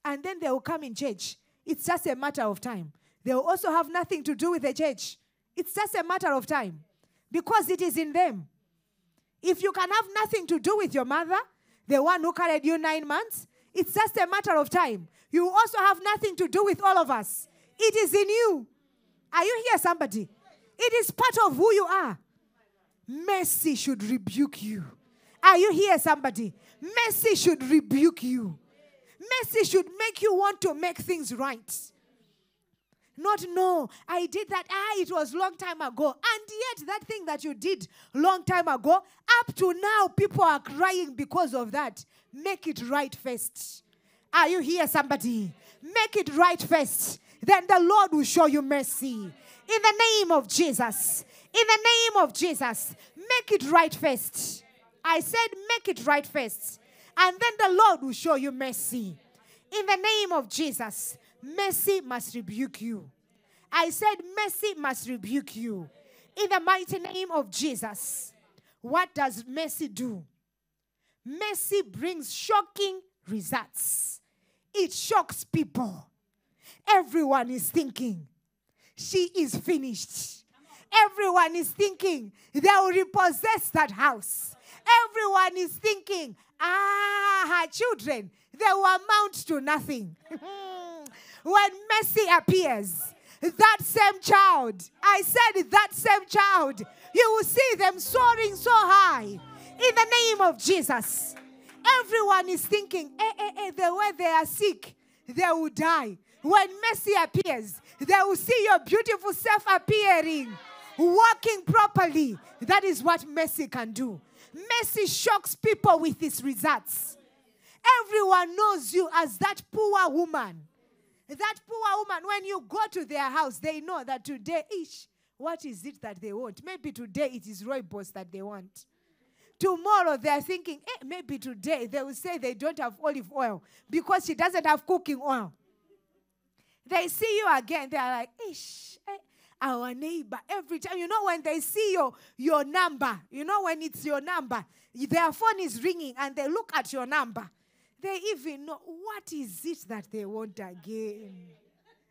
And then they will come in church. It's just a matter of time. They will also have nothing to do with the church. It's just a matter of time because it is in them. If you can have nothing to do with your mother, the one who carried you nine months, it's just a matter of time. You also have nothing to do with all of us. It is in you. Are you here, somebody? It is part of who you are. Mercy should rebuke you. Are you here, somebody? Mercy should rebuke you. Mercy should make you want to make things right. Not no, I did that. Ah, it was long time ago. And yet that thing that you did long time ago, up to now, people are crying because of that. Make it right first. Are you here, somebody? Make it right first. Then the Lord will show you mercy. In the name of Jesus. In the name of Jesus. Make it right first. I said, make it right first. And then the Lord will show you mercy. In the name of Jesus mercy must rebuke you. I said, mercy must rebuke you. In the mighty name of Jesus. What does mercy do? Mercy brings shocking results. It shocks people. Everyone is thinking, she is finished. Everyone is thinking they will repossess that house. Everyone is thinking, ah, her children, they will amount to nothing. when mercy appears, that same child, I said that same child, you will see them soaring so high in the name of Jesus. Everyone is thinking, eh, eh, eh, the way they are sick, they will die. When mercy appears, they will see your beautiful self appearing, walking properly. That is what mercy can do. Mercy shocks people with its results. Everyone knows you as that poor woman that poor woman, when you go to their house, they know that today, ish, what is it that they want? Maybe today it is rooibos that they want. Tomorrow they're thinking, eh, maybe today they will say they don't have olive oil because she doesn't have cooking oil. They see you again, they're like, ish, our neighbor. Every time, you know, when they see your, your number, you know, when it's your number, their phone is ringing and they look at your number they even know what is it that they want again.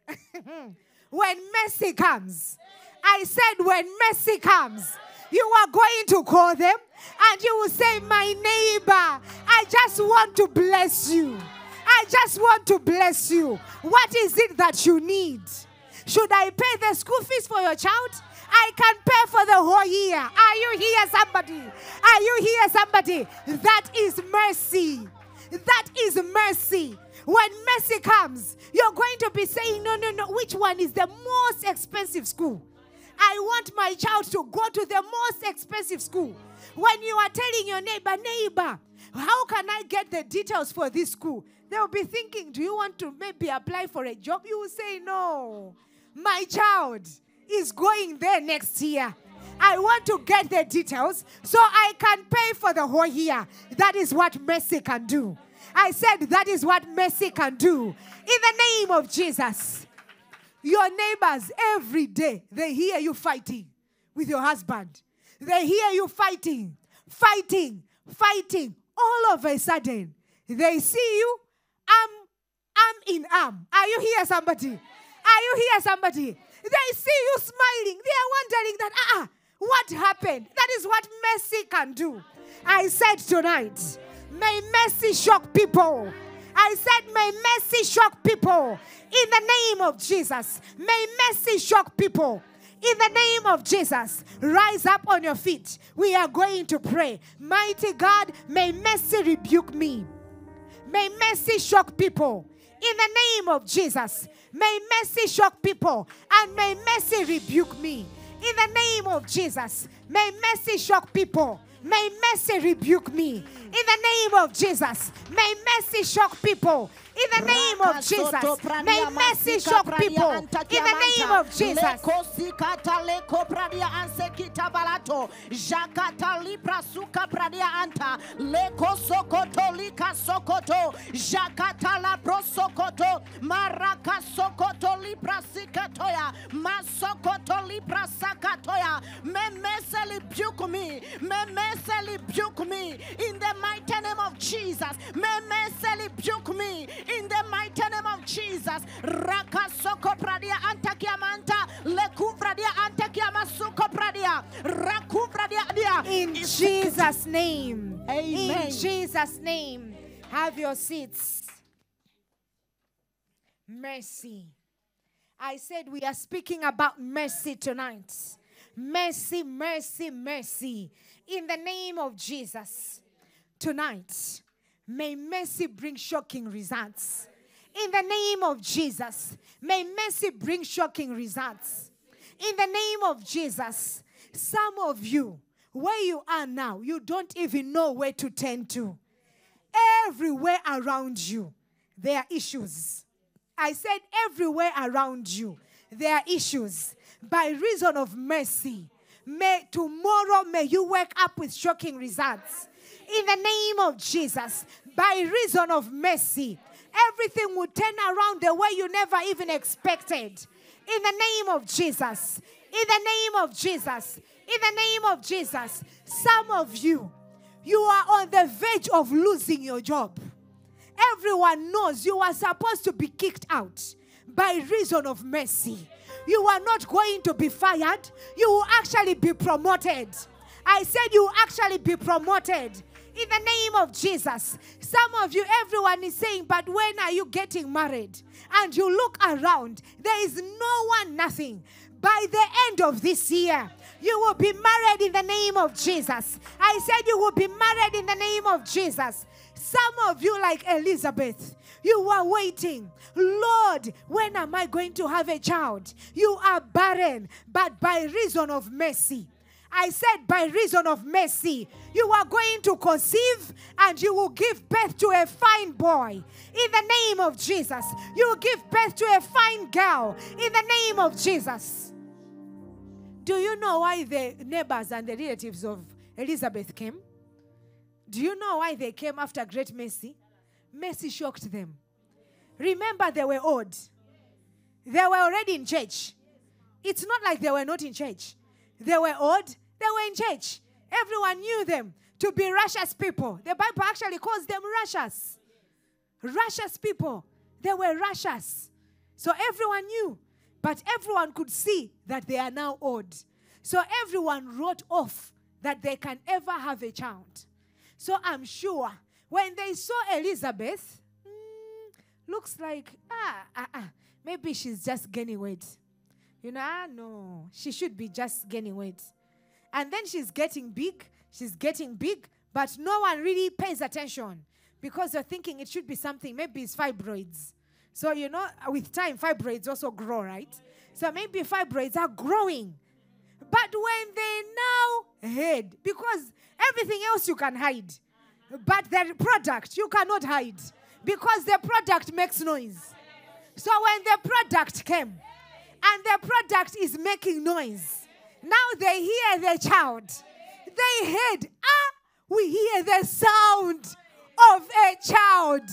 when mercy comes, I said, when mercy comes, you are going to call them and you will say, My neighbor, I just want to bless you. I just want to bless you. What is it that you need? Should I pay the school fees for your child? I can pay for the whole year. Are you here, somebody? Are you here, somebody? That is mercy. That is mercy. When mercy comes, you're going to be saying, No, no, no, which one is the most expensive school? I want my child to go to the most expensive school. When you are telling your neighbor, neighbor, how can I get the details for this school? They'll be thinking, do you want to maybe apply for a job? You will say, no. My child, is going there next year. I want to get the details so I can pay for the whole year. That is what mercy can do. I said that is what mercy can do. In the name of Jesus. Your neighbors every day, they hear you fighting with your husband. They hear you fighting, fighting, fighting. All of a sudden, they see you arm, arm in arm. Are you here, somebody? Are you here, somebody? They see you smiling. They are wondering that, ah, uh-uh, what happened? That is what mercy can do. I said tonight, may mercy shock people. I said, may mercy shock people. In the name of Jesus, may mercy shock people. In the name of Jesus, rise up on your feet. We are going to pray. Mighty God, may mercy rebuke me. May mercy shock people. In the name of Jesus, may mercy shock people and may mercy rebuke me. In the name of Jesus, may mercy shock people. May mercy rebuke me. In the name of Jesus, may mercy shock people. In the name of Jesus, may mercy shock people. In the name of Jesus. Jakata libra suka pradia anta. Leko sokoto lika sokoto. Jakata la prosokoto maraka sokoto libra sikatoya. Masokoto libra sakatoya. Me meseli rebuke me. Me meseli rebuke me. In the mighty name of Jesus May meseli rebuke me in the mighty name of Jesus. Rakasoko pradia antakiamanta lekuvradia antakiamasuko pradia rakuvradia dia. In Jesus' name. Amen. In Jesus' name. Have your seats. Mercy. I said we are speaking about mercy tonight. Mercy, mercy, mercy. In the name of Jesus. Tonight, May mercy bring shocking results. In the name of Jesus, may mercy bring shocking results. In the name of Jesus, some of you, where you are now, you don't even know where to turn to. Everywhere around you, there are issues. I said, everywhere around you, there are issues. By reason of mercy, may tomorrow may you wake up with shocking results in the name of Jesus, by reason of mercy, everything will turn around the way you never even expected. In the name of Jesus. In the name of Jesus. In the name of Jesus. Some of you, you are on the verge of losing your job. Everyone knows you are supposed to be kicked out by reason of mercy. You are not going to be fired, you will actually be promoted. I said you will actually be promoted in the name of Jesus. Some of you, everyone is saying, but when are you getting married? And you look around, there is no one, nothing. By the end of this year, you will be married in the name of Jesus. I said you will be married in the name of Jesus. Some of you, like Elizabeth, you are waiting. Lord, when am I going to have a child? You are barren, but by reason of mercy I said, by reason of mercy, you are going to conceive and you will give birth to a fine boy. In the name of Jesus, you will give birth to a fine girl. In the name of Jesus. Do you know why the neighbors and the relatives of Elizabeth came? Do you know why they came after great mercy? Mercy shocked them. Remember, they were old. They were already in church. It's not like they were not in church. They were old, they were in church. Everyone knew them to be righteous people. The Bible actually calls them righteous. Righteous people. They were righteous. So everyone knew. But everyone could see that they are now old. So everyone wrote off that they can ever have a child. So I'm sure when they saw Elizabeth, mm, looks like, ah, ah, ah, maybe she's just gaining weight. You know, ah, no, she should be just gaining weight. And then she's getting big, she's getting big, but no one really pays attention because they're thinking it should be something, maybe it's fibroids. So, you know, with time, fibroids also grow, right? So maybe fibroids are growing. But when they now hide, because everything else you can hide, but the product you cannot hide because the product makes noise. So when the product came, and the product is making noise. Now they hear the child. They heard, ah, we hear the sound of a child.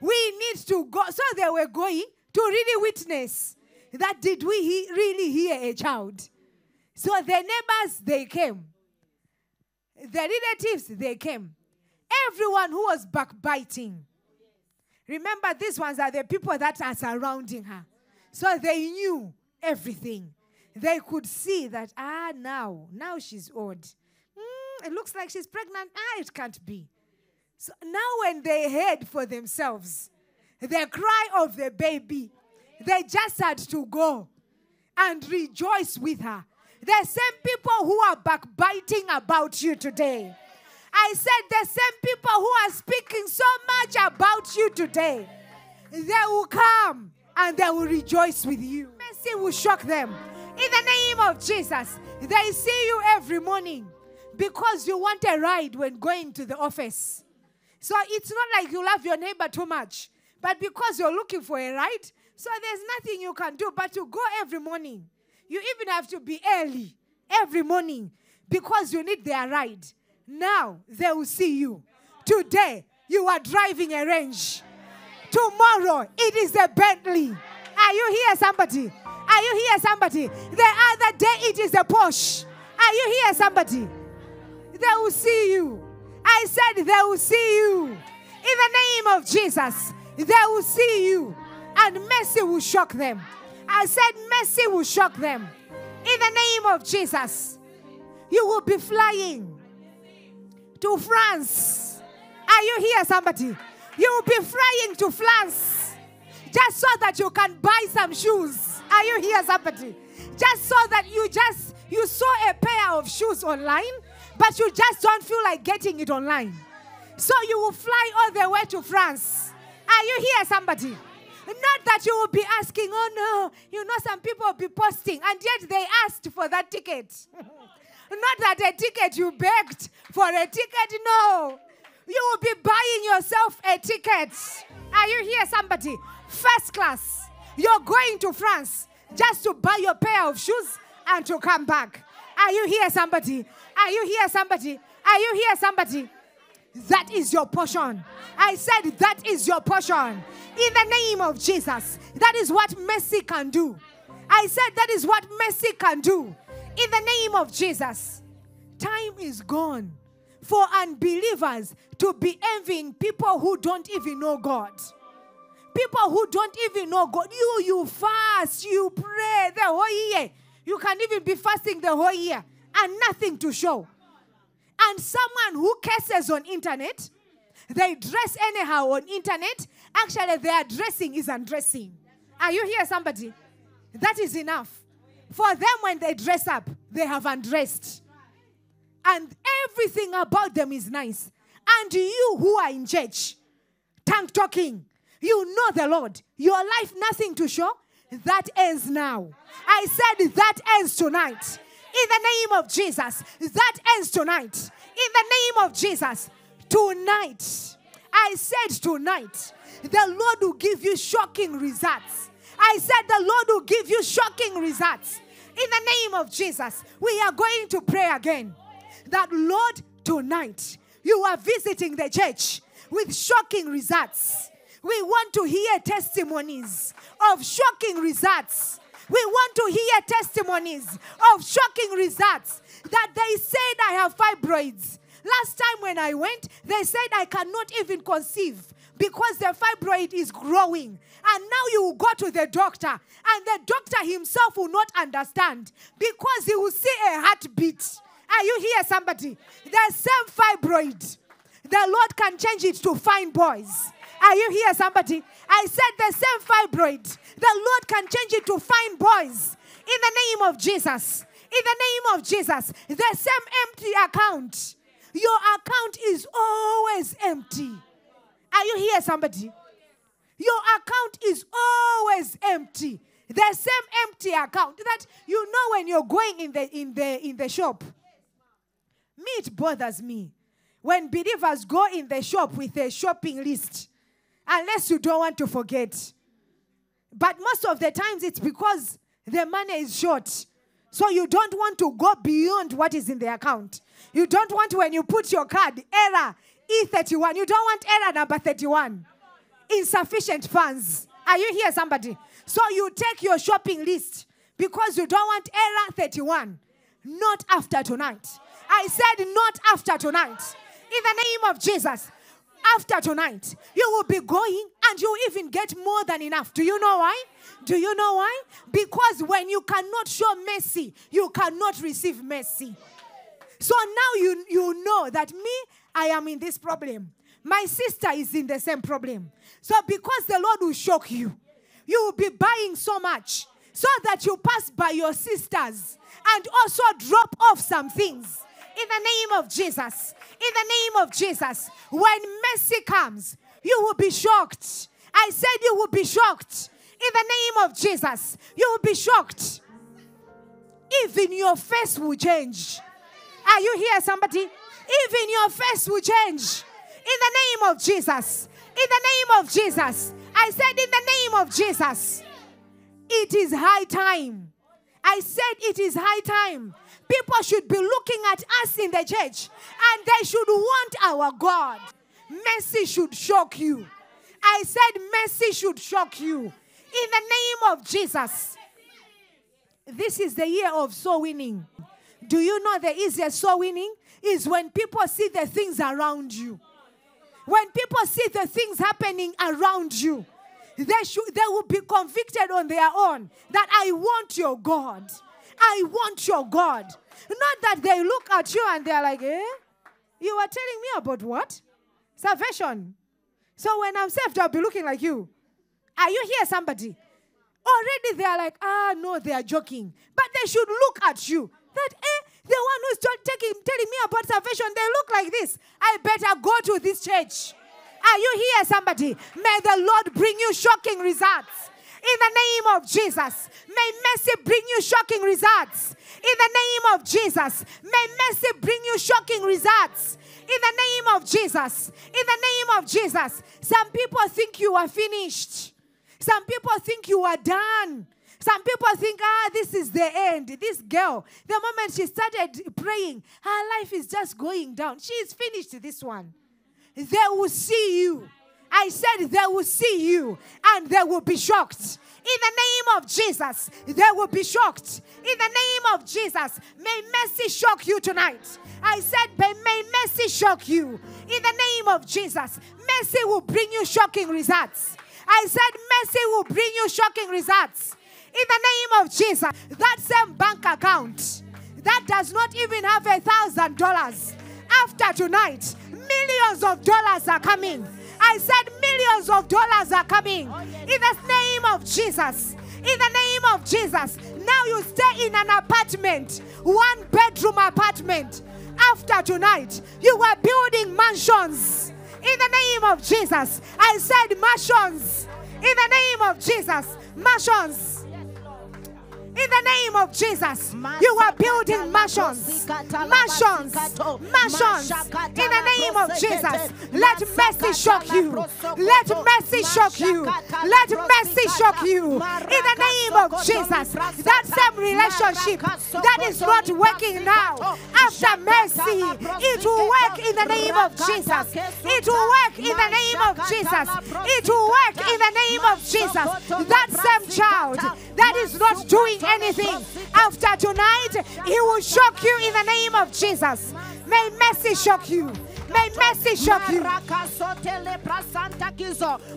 We need to go. So they were going to really witness that did we he- really hear a child. So the neighbors, they came. The relatives, they came. Everyone who was backbiting. Remember, these ones are the people that are surrounding her. So they knew everything. They could see that, ah, now, now she's old. Mm, it looks like she's pregnant. Ah, it can't be. So now, when they heard for themselves the cry of the baby, they just had to go and rejoice with her. The same people who are backbiting about you today. I said, the same people who are speaking so much about you today, they will come and they will rejoice with you. Mercy will shock them. In the name of Jesus, they see you every morning because you want a ride when going to the office. So it's not like you love your neighbor too much, but because you're looking for a ride, so there's nothing you can do but to go every morning. You even have to be early every morning because you need their ride. Now they will see you. Today, you are driving a range. Tomorrow, it is a Bentley. Are you here, somebody? Are you here, somebody? The other day, it is a Porsche. Are you here, somebody? They will see you. I said, they will see you. In the name of Jesus, they will see you. And mercy will shock them. I said, mercy will shock them. In the name of Jesus, you will be flying to France. Are you here, somebody? You will be flying to France just so that you can buy some shoes. Are you here, somebody? Just so that you just you saw a pair of shoes online, but you just don't feel like getting it online. So you will fly all the way to France. Are you here, somebody? Not that you will be asking, oh no, you know, some people will be posting, and yet they asked for that ticket. Not that a ticket you begged for a ticket, no. You will be buying yourself a ticket. Are you here, somebody? First class. You're going to France just to buy your pair of shoes and to come back. Are you here, somebody? Are you here, somebody? Are you here, somebody? That is your portion. I said that is your portion. In the name of Jesus. That is what mercy can do. I said that is what mercy can do. In the name of Jesus. Time is gone for unbelievers to be envying people who don't even know God. People who don't even know God. You, you fast, you pray the whole year. You can even be fasting the whole year and nothing to show. And someone who curses on internet, they dress anyhow on internet. Actually, their dressing is undressing. Are you here, somebody? That is enough. For them, when they dress up, they have undressed. And everything about them is nice. And you who are in church, tongue talking, you know the Lord. Your life, nothing to show. That ends now. I said that ends tonight. In the name of Jesus. That ends tonight. In the name of Jesus. Tonight. I said tonight. The Lord will give you shocking results. I said the Lord will give you shocking results. In the name of Jesus. We are going to pray again. That Lord, tonight, you are visiting the church with shocking results. We want to hear testimonies of shocking results. We want to hear testimonies of shocking results that they said I have fibroids. Last time when I went, they said I cannot even conceive because the fibroid is growing. And now you will go to the doctor, and the doctor himself will not understand because he will see a heartbeat. Are you here, somebody? The same fibroid. The Lord can change it to fine boys. Are you here, somebody? I said the same fibroid. The Lord can change it to fine boys. In the name of Jesus. In the name of Jesus. The same empty account. Your account is always empty. Are you here, somebody? Your account is always empty. The same empty account that you know when you're going in the in the in the shop. Me, it bothers me when believers go in the shop with a shopping list, unless you don't want to forget. But most of the times it's because the money is short. So you don't want to go beyond what is in the account. You don't want when you put your card, error E31. You don't want error number 31. Insufficient funds. Are you here, somebody? So you take your shopping list because you don't want error 31. Not after tonight. I said, not after tonight. In the name of Jesus. After tonight, you will be going and you will even get more than enough. Do you know why? Do you know why? Because when you cannot show mercy, you cannot receive mercy. So now you, you know that me, I am in this problem. My sister is in the same problem. So because the Lord will shock you, you will be buying so much so that you pass by your sisters and also drop off some things. In the name of Jesus. In the name of Jesus. When mercy comes, you will be shocked. I said you will be shocked. In the name of Jesus, you will be shocked. Even your face will change. Are you here, somebody? Even your face will change. In the name of Jesus. In the name of Jesus. I said, in the name of Jesus. It is high time. I said, it is high time. People should be looking at us in the church and they should want our God. Mercy should shock you. I said, mercy should shock you. In the name of Jesus. This is the year of soul winning. Do you know the easiest soul winning? Is when people see the things around you. When people see the things happening around you, they, should, they will be convicted on their own that I want your God. I want your God. Not that they look at you and they're like, eh? You are telling me about what? Salvation. So when I'm saved, I'll be looking like you. Are you here, somebody? Already they are like, ah, no, they are joking. But they should look at you. That, eh, the one who's telling me about salvation, they look like this. I better go to this church. Are you here, somebody? May the Lord bring you shocking results. In the name of Jesus. May mercy bring you shocking results. In the name of Jesus. May mercy bring you shocking results. In the name of Jesus. In the name of Jesus. Some people think you are finished. Some people think you are done. Some people think, ah, this is the end. This girl, the moment she started praying, her life is just going down. She is finished this one. They will see you. I said they will see you and they will be shocked. In the name of Jesus, they will be shocked. In the name of Jesus, may mercy shock you tonight. I said, may mercy shock you. In the name of Jesus, mercy will bring you shocking results. I said, mercy will bring you shocking results. In the name of Jesus, that same bank account that does not even have a thousand dollars after tonight, millions of dollars are coming. I said, millions of dollars are coming. Oh, in the name of Jesus. In the name of Jesus. Now you stay in an apartment, one bedroom apartment. After tonight, you are building mansions. In the name of Jesus. I said, mansions. In the name of Jesus. Mansions in the name of Jesus, you are building mansions. Mansions. Mansions. In the name of Jesus, let mercy shock you. Let mercy shock you. Let mercy shock you. In the name of Jesus, that same relationship that is not working now, after mercy, it will work in the name of Jesus. It will work in the name of Jesus. It will work in the name of Jesus. That same child that is not doing anything. After tonight, He will shock you in the name of Jesus. May mercy shock you. May mercy shock you.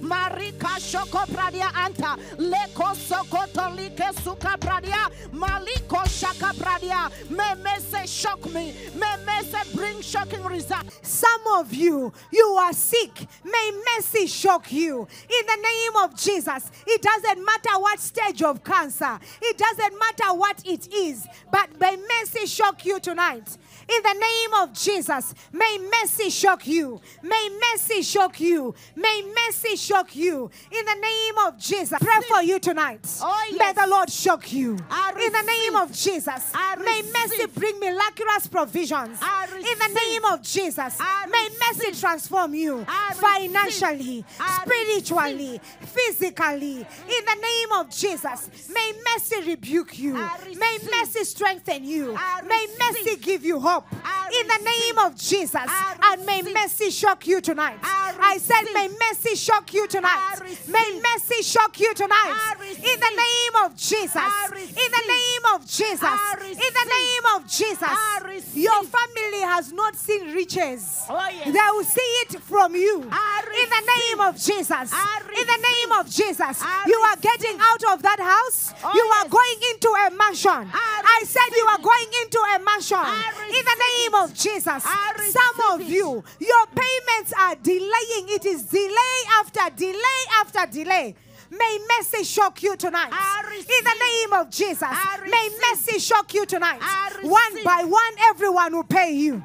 Marika shoko pradia anta leko sokoto like suka pradia maliko shaka pradia. May mercy shock me. May mercy bring shocking results. Some of you, you are sick. May mercy shock you. In the name of Jesus, it doesn't matter what stage of cancer. It doesn't matter what it is. But may mercy shock you tonight. In the name of Jesus, may mercy mercy shock you. May mercy shock you. May mercy shock you. In the name of Jesus. Pray for you tonight. Oh, May the Lord shock you. In the name of Jesus. May mercy bring miraculous provisions. In the name of Jesus. May mercy transform you financially, spiritually, physically. In the name of Jesus. May mercy rebuke you. May mercy strengthen you. May mercy give you hope. In the name of Jesus. I And may mercy shock you tonight. I said, may mercy shock you tonight. May mercy shock you tonight. In the name of Jesus. In the name of Jesus. In the name of Jesus. Your family has not seen riches. Oh. They will see it from you. In the name of Jesus. In the name of Jesus. You are getting out of that house. Oh, You are going into a mansion. I said you are going into a mansion. In the name of Jesus. Some of it. You, your payments are delaying. It is delay after delay after delay. May mercy shock you tonight. In the name of Jesus. May mercy shock you tonight. One by one, everyone will pay you.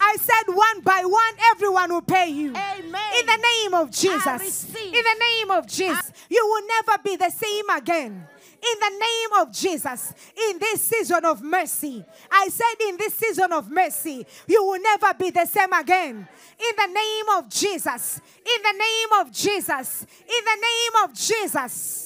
I said one by one, everyone will pay you. Amen. In the name of Jesus. In the name of Jesus. You will never be the same again. In the name of Jesus, in this season of mercy, I said, in this season of mercy, you will never be the same again. In the name of Jesus, in the name of Jesus, in the name of Jesus.